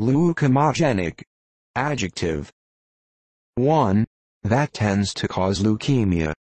Leukemogenic. Adjective. 1. That tends to cause leukemia.